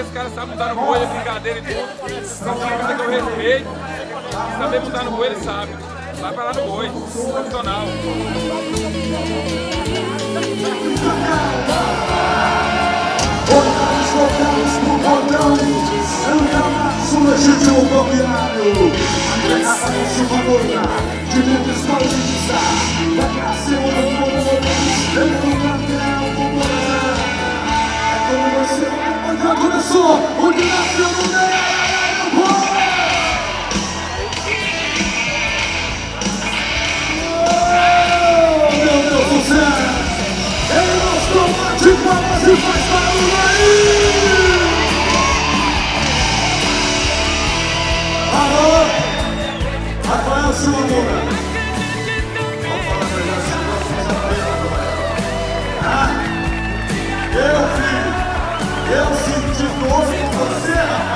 esse cara sabe mudar no boi, é brincadeira e tudo. São caras que eu respeito. Se saber mudar no boi, ele sabe. Vai pra lá no boi, profissional. Olhares voltados pro botão Anda sua legítimo uma moita De dentro escola de estar Vai pra cima Já começou O meio Oh, meu Deus do céu Ele mostrou de palmas e faz! Alô? Rafael Silva Vamos Eu, senti dor com você,